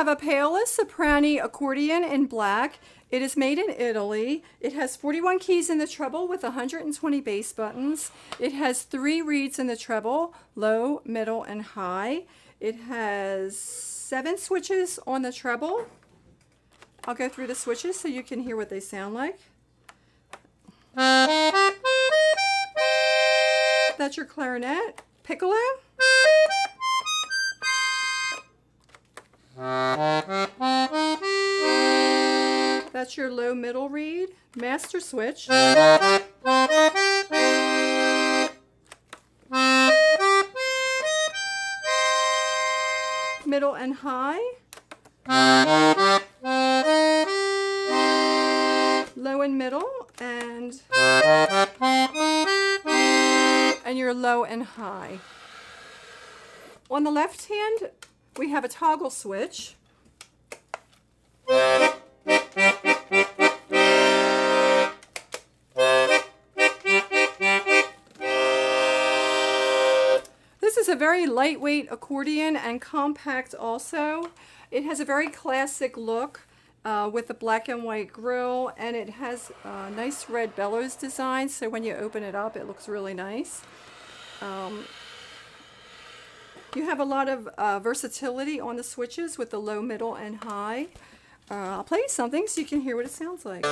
have a Paolo Soprani accordion in black. It is made in Italy. It has 41 keys in the treble with 120 bass buttons. It has three reeds in the treble, low, middle, and high. It has seven switches on the treble. I'll go through the switches so you can hear what they sound like. That's your clarinet, piccolo. That's your low middle reed, master switch. Middle and high. Low and middle and and your low and high. On the left hand, we have a toggle switch. This is a very lightweight accordion and compact also. It has a very classic look uh, with a black and white grill and it has a nice red bellows design so when you open it up it looks really nice. Um, you have a lot of uh, versatility on the switches with the low, middle, and high. Uh, I'll play you something so you can hear what it sounds like.